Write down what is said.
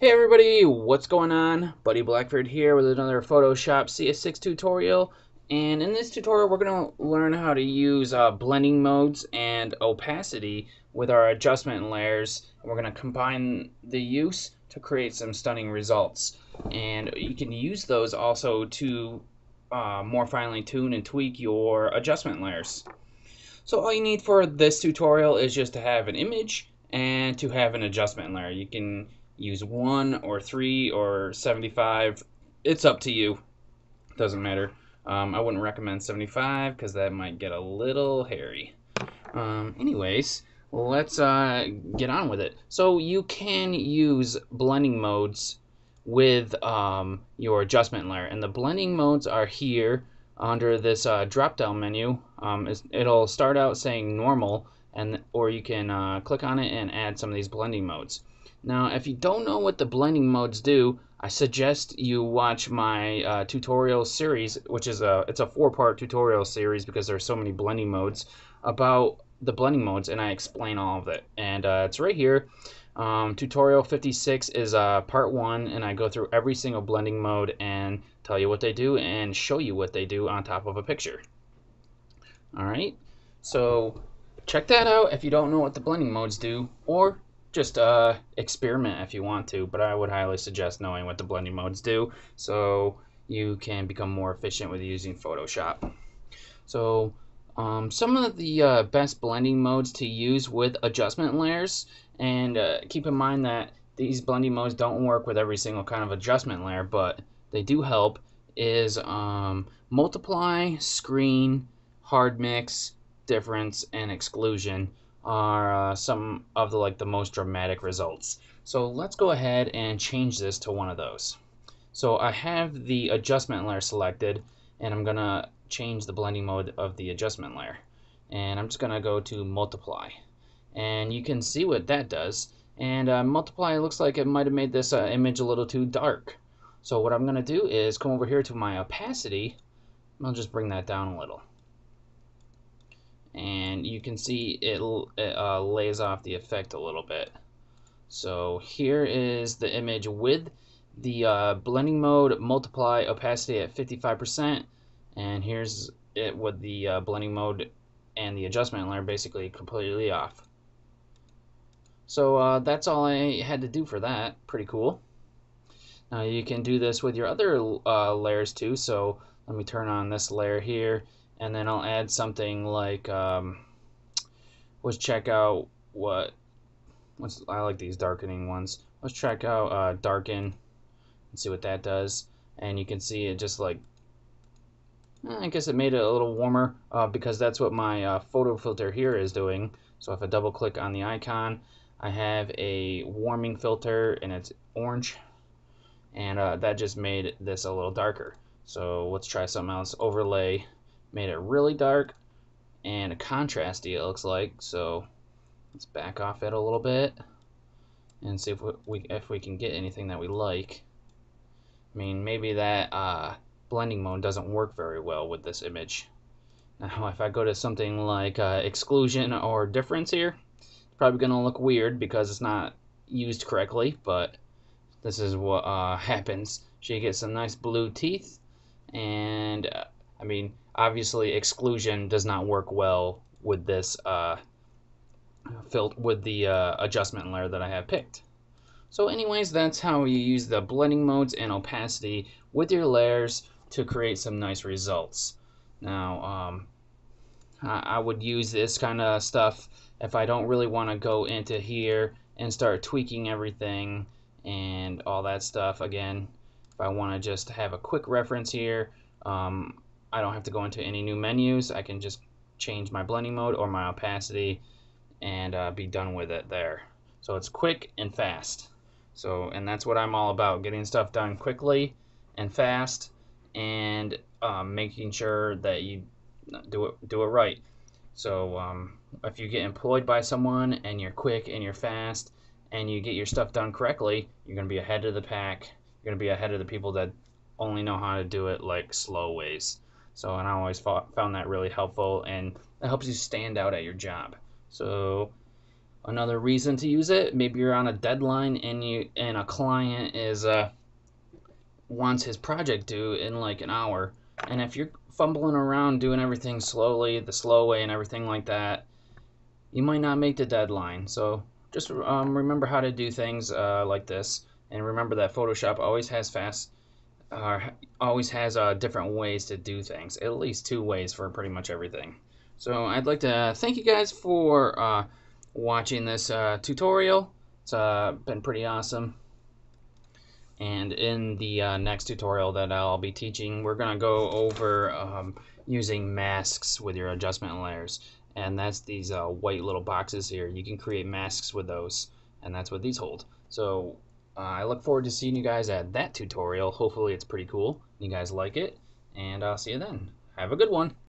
Hey everybody, what's going on? Buddy Blackford here with another Photoshop CS6 tutorial. And in this tutorial, we're going to learn how to use uh, blending modes and opacity with our adjustment layers. And We're going to combine the use to create some stunning results. And you can use those also to uh, more finely tune and tweak your adjustment layers. So all you need for this tutorial is just to have an image and to have an adjustment layer. You can use one or three or 75. It's up to you. Doesn't matter. Um, I wouldn't recommend 75 because that might get a little hairy. Um, anyways, let's uh, get on with it. So you can use blending modes with um, your adjustment layer. And the blending modes are here under this uh, drop down menu. Um, it'll start out saying normal and or you can uh, click on it and add some of these blending modes. Now, if you don't know what the blending modes do, I suggest you watch my uh, tutorial series, which is a it's a four-part tutorial series because there's so many blending modes about the blending modes, and I explain all of it. And uh, it's right here. Um, tutorial 56 is uh, part one, and I go through every single blending mode and tell you what they do and show you what they do on top of a picture. All right, so check that out if you don't know what the blending modes do, or just uh, experiment if you want to, but I would highly suggest knowing what the blending modes do so you can become more efficient with using Photoshop. So um, some of the uh, best blending modes to use with adjustment layers, and uh, keep in mind that these blending modes don't work with every single kind of adjustment layer, but they do help, is um, multiply, screen, hard mix, difference, and exclusion are uh, some of the like the most dramatic results. So let's go ahead and change this to one of those. So I have the adjustment layer selected and I'm gonna change the blending mode of the adjustment layer. And I'm just gonna go to multiply. And you can see what that does. And uh, multiply looks like it might have made this uh, image a little too dark. So what I'm gonna do is come over here to my opacity. I'll just bring that down a little you can see it, it uh, lays off the effect a little bit. So here is the image with the uh, blending mode multiply opacity at 55% and here's it with the uh, blending mode and the adjustment layer basically completely off. So uh, that's all I had to do for that. Pretty cool. Now you can do this with your other uh, layers too. So let me turn on this layer here and then I'll add something like um, let's check out what let's I like these darkening ones. Let's check out uh, darken and see what that does. And you can see it just like eh, I guess it made it a little warmer uh, because that's what my uh, photo filter here is doing. So if I double click on the icon I have a warming filter and it's orange. And uh, that just made this a little darker. So let's try something else. Overlay made it really dark and a contrasty it looks like. So let's back off it a little bit and see if we if we can get anything that we like. I mean maybe that uh, blending mode doesn't work very well with this image. Now if I go to something like uh, exclusion or difference here it's probably gonna look weird because it's not used correctly but this is what uh, happens. She gets some nice blue teeth and uh, I mean obviously exclusion does not work well with this uh, filled with the uh, adjustment layer that I have picked. So anyways, that's how you use the blending modes and opacity with your layers to create some nice results. Now, um, I would use this kind of stuff if I don't really want to go into here and start tweaking everything and all that stuff again. If I want to just have a quick reference here, um, I don't have to go into any new menus. I can just change my blending mode or my opacity and uh, be done with it there. So it's quick and fast. So, and that's what I'm all about, getting stuff done quickly and fast and um, making sure that you do it, do it right. So um, if you get employed by someone and you're quick and you're fast and you get your stuff done correctly, you're going to be ahead of the pack. You're going to be ahead of the people that only know how to do it like slow ways. So, and I always found that really helpful, and it helps you stand out at your job. So, another reason to use it. Maybe you're on a deadline and you and a client is uh, wants his project due in like an hour, and if you're fumbling around doing everything slowly, the slow way, and everything like that, you might not make the deadline. So just um, remember how to do things uh, like this, and remember that Photoshop always has fast, always has uh, different ways to do things. At least two ways for pretty much everything. So I'd like to thank you guys for uh, watching this uh, tutorial. It's uh, been pretty awesome. And in the uh, next tutorial that I'll be teaching, we're going to go over um, using masks with your adjustment layers. And that's these white little boxes here. You can create masks with those, and that's what these hold. So uh, I look forward to seeing you guys at that tutorial. Hopefully it's pretty cool. You guys like it, and I'll see you then. Have a good one.